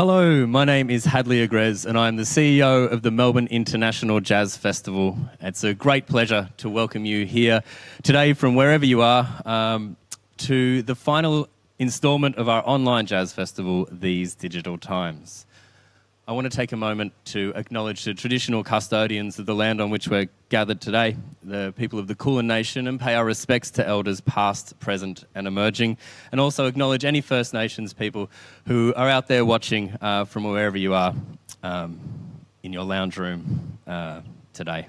Hello, my name is Hadley Agrez, and I'm the CEO of the Melbourne International Jazz Festival. It's a great pleasure to welcome you here today from wherever you are um, to the final instalment of our online jazz festival, These Digital Times. I want to take a moment to acknowledge the traditional custodians of the land on which we're gathered today, the people of the Kulin Nation, and pay our respects to elders past, present, and emerging, and also acknowledge any First Nations people who are out there watching uh, from wherever you are um, in your lounge room uh, today.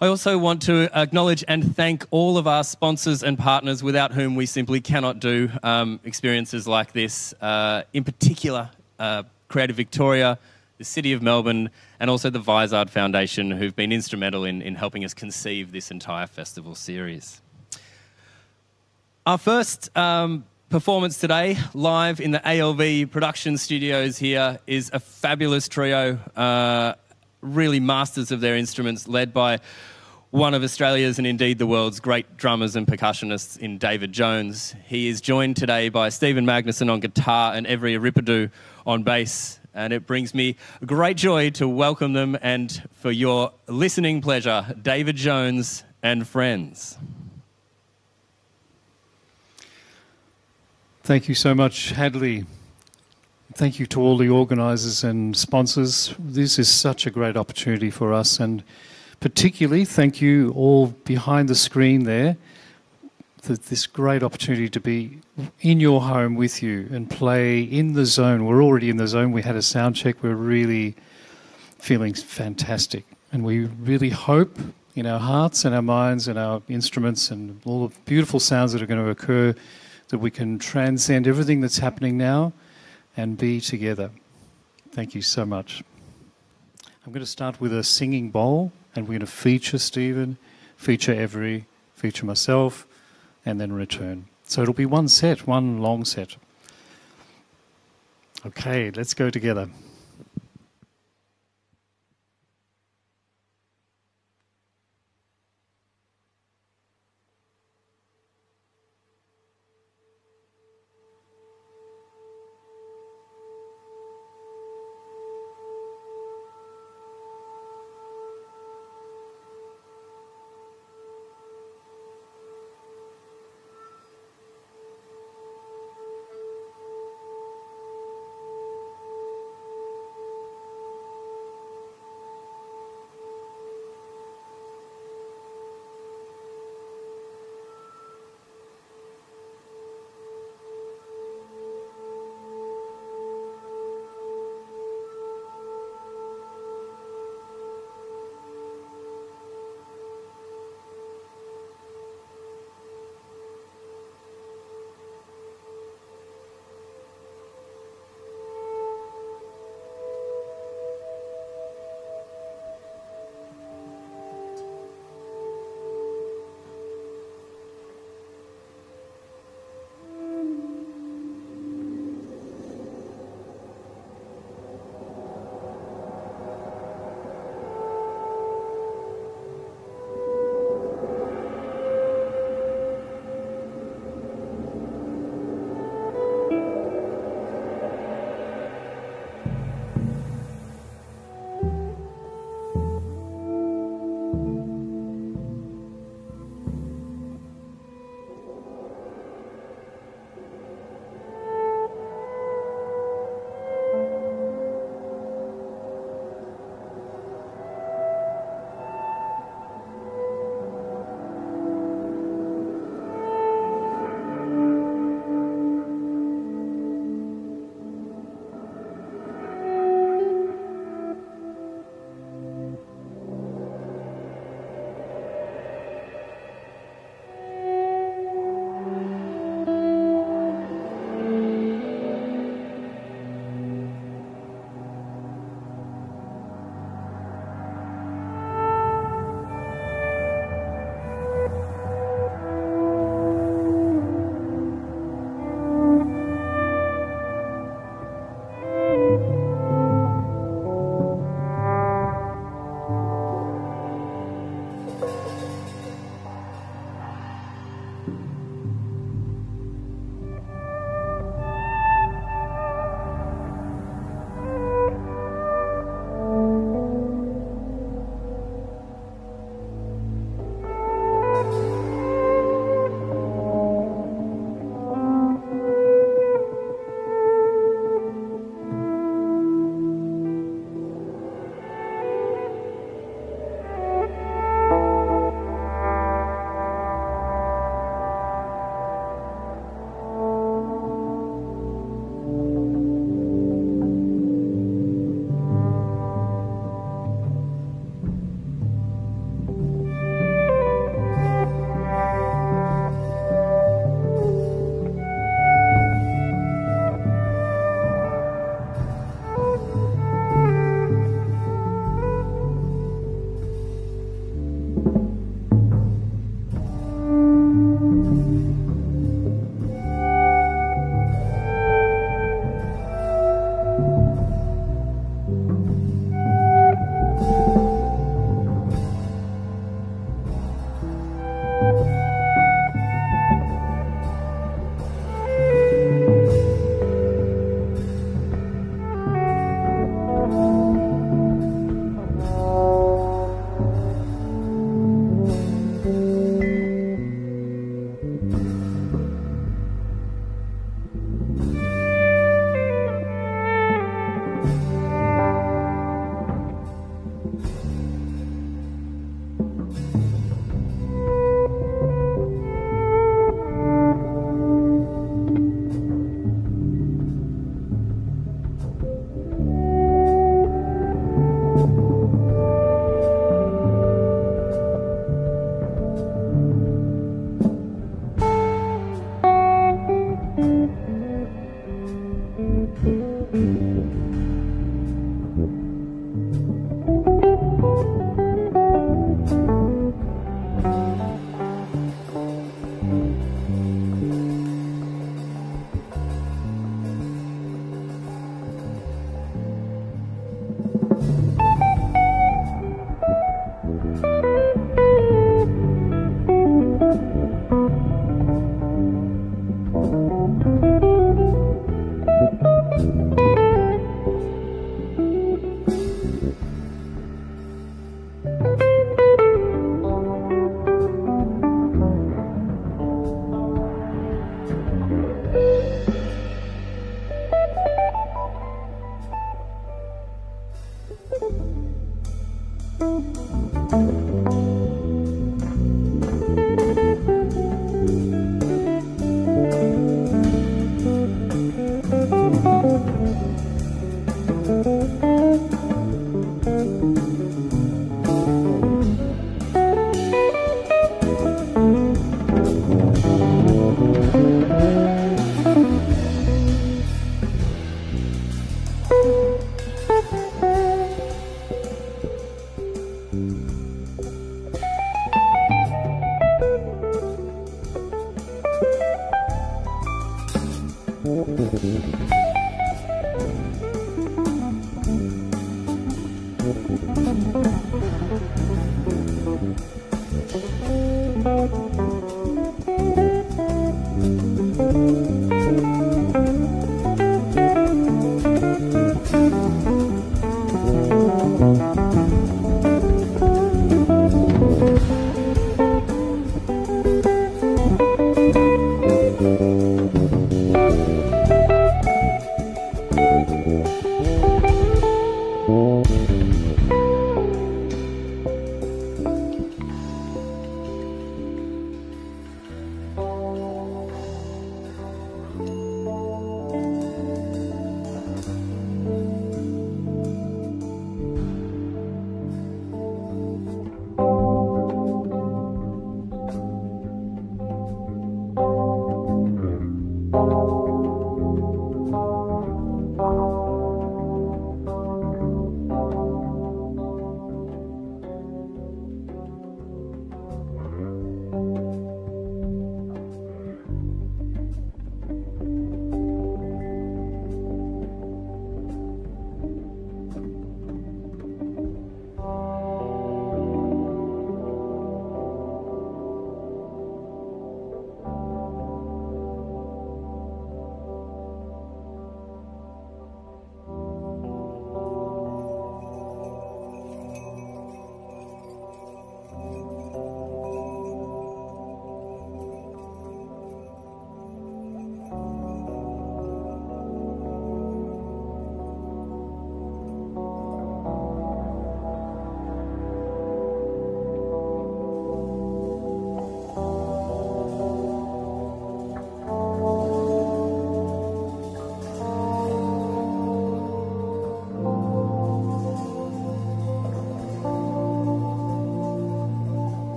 I also want to acknowledge and thank all of our sponsors and partners without whom we simply cannot do um, experiences like this. Uh, in particular, uh, Creative Victoria, the City of Melbourne, and also the Vizard Foundation, who've been instrumental in, in helping us conceive this entire festival series. Our first um, performance today, live in the ALV production studios here, is a fabulous trio, uh, really masters of their instruments, led by one of Australia's and indeed the world's great drummers and percussionists in David Jones. He is joined today by Stephen Magnusson on guitar and Evri Evripidou on bass. And it brings me great joy to welcome them and for your listening pleasure, David Jones and friends. Thank you so much, Hadley. Thank you to all the organisers and sponsors. This is such a great opportunity for us, and particularly thank you all behind the screen there this great opportunity to be in your home with you and play in the zone. We're already in the zone. We had a sound check. We're really feeling fantastic. And we really hope in our hearts and our minds and our instruments and all the beautiful sounds that are going to occur that we can transcend everything that's happening now and be together. Thank you so much. I'm going to start with a singing bowl and we're going to feature Stephen, feature Evri, feature myself and then return. So it'll be one set, one long set. Okay, let's go together.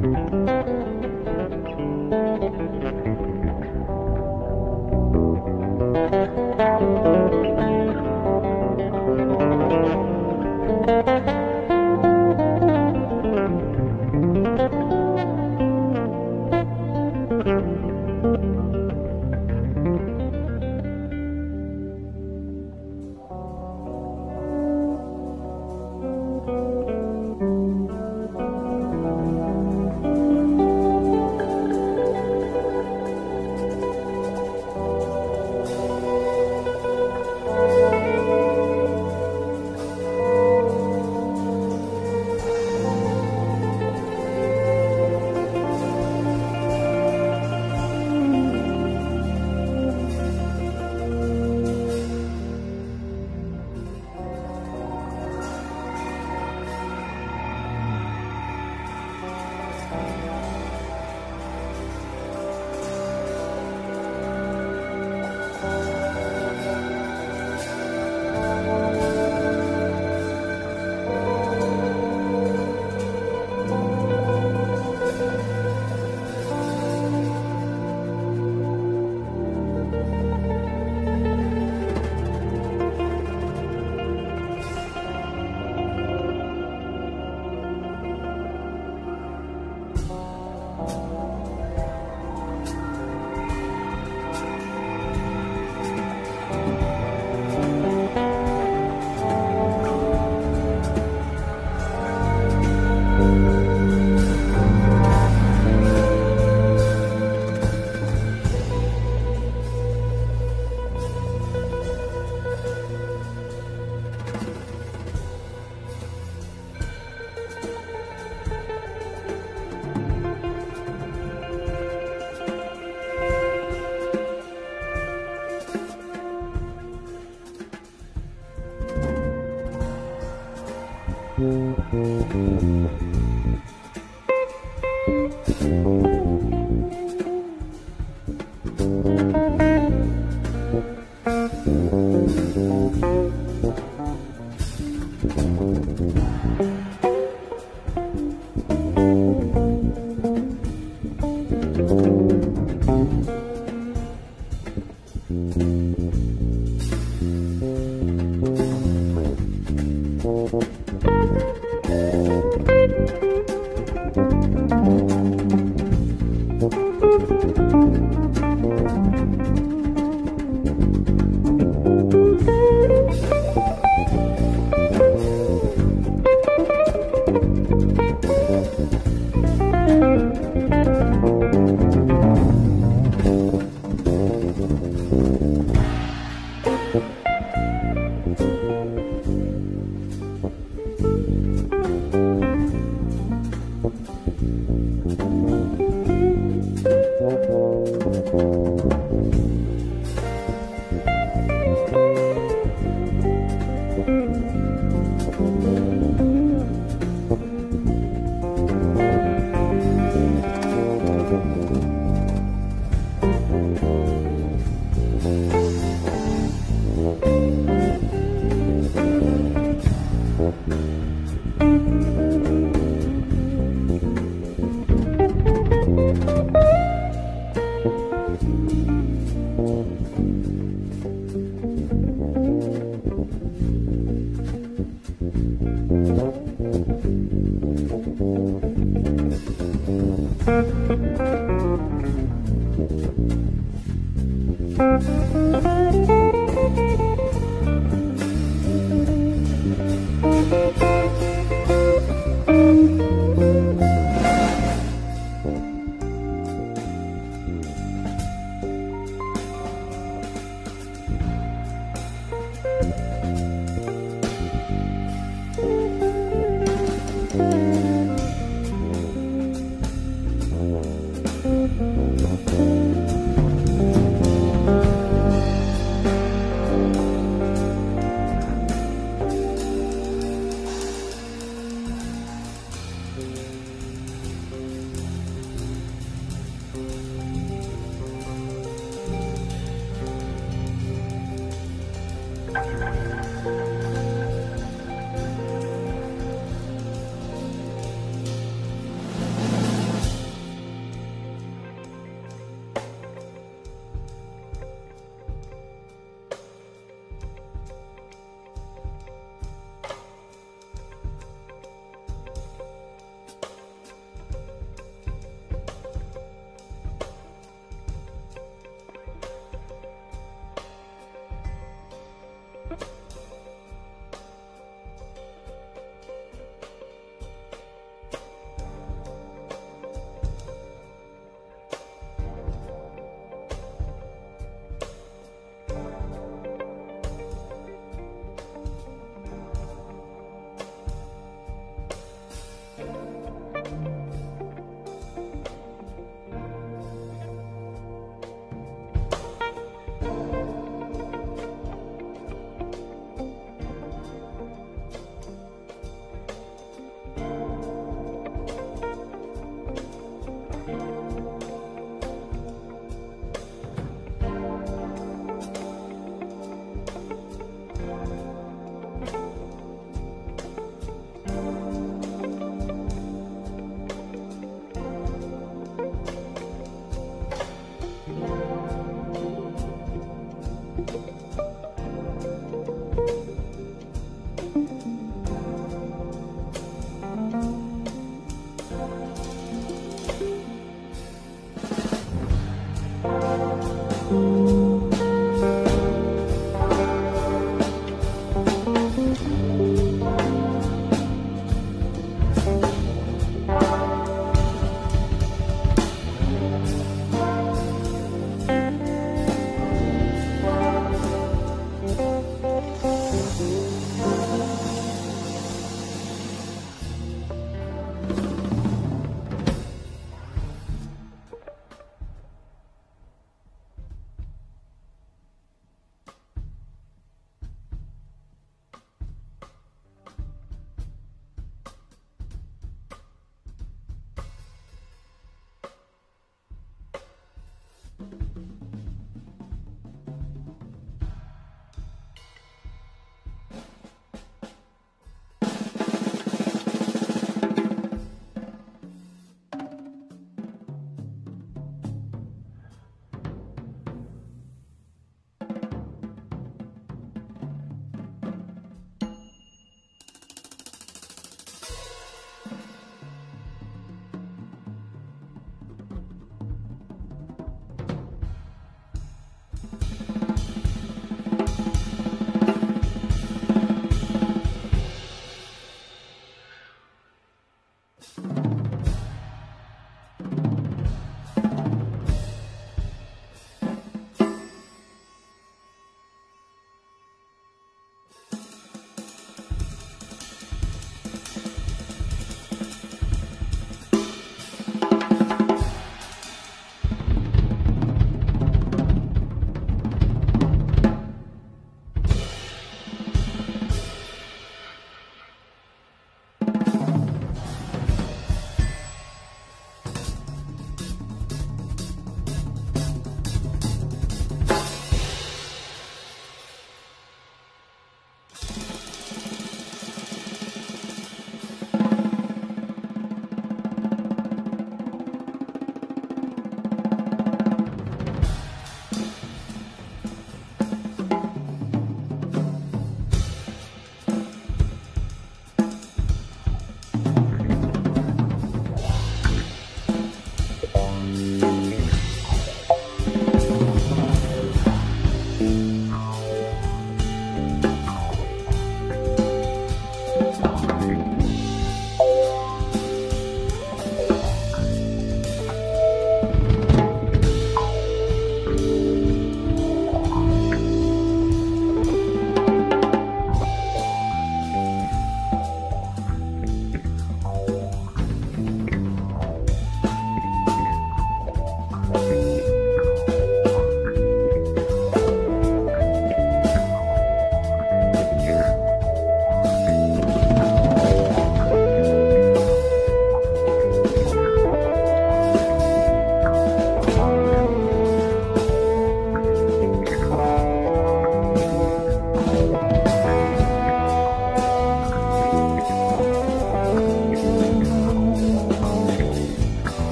Thank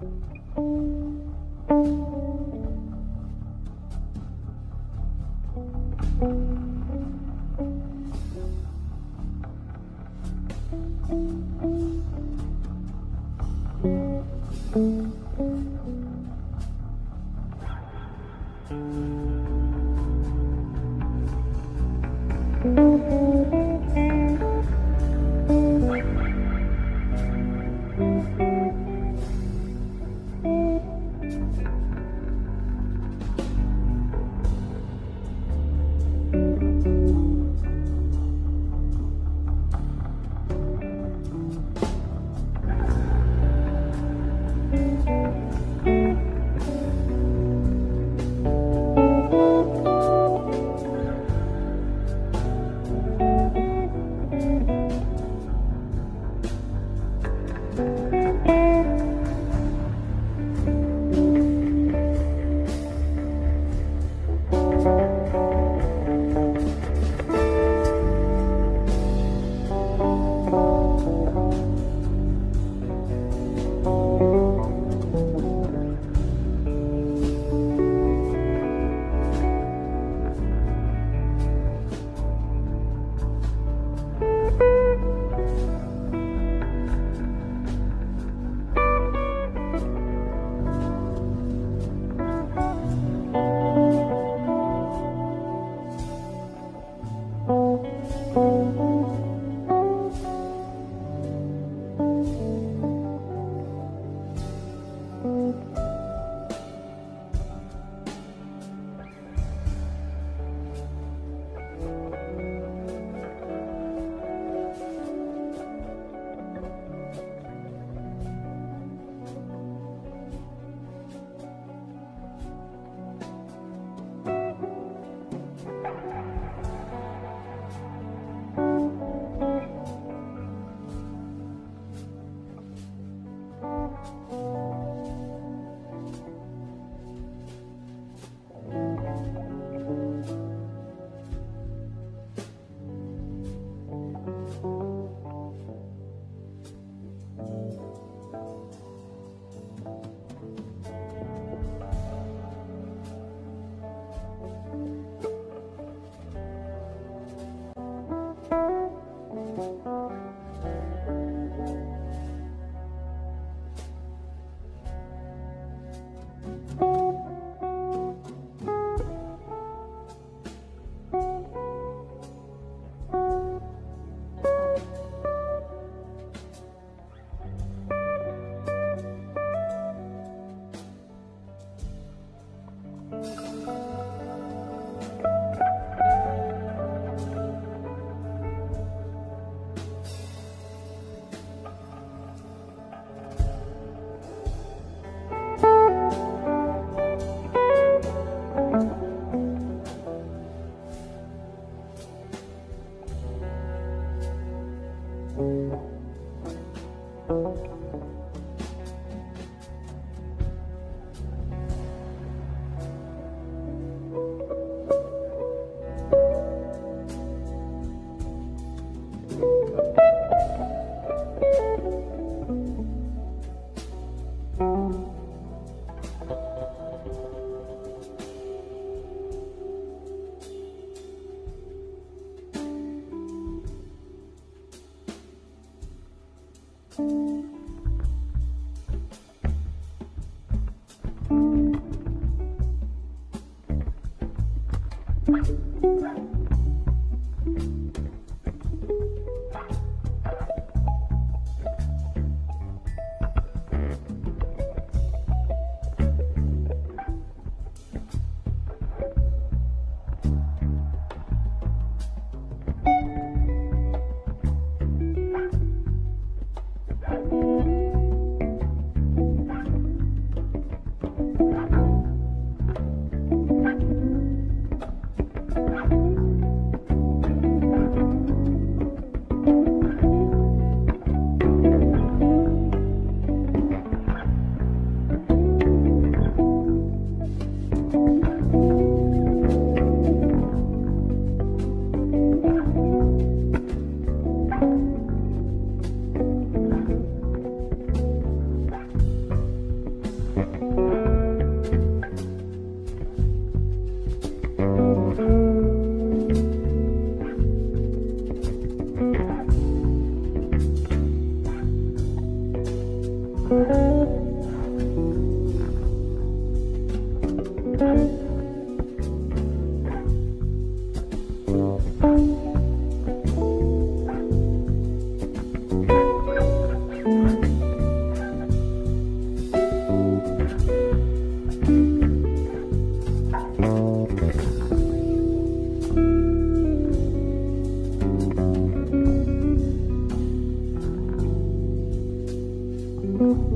thank you Mm-hmm.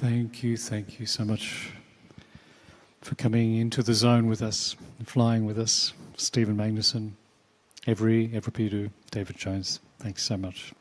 thank you thank you so much for coming into the zone with us, flying with us. Stephen Magnusson, Evri, Evripidou, David Jones. Thanks so much.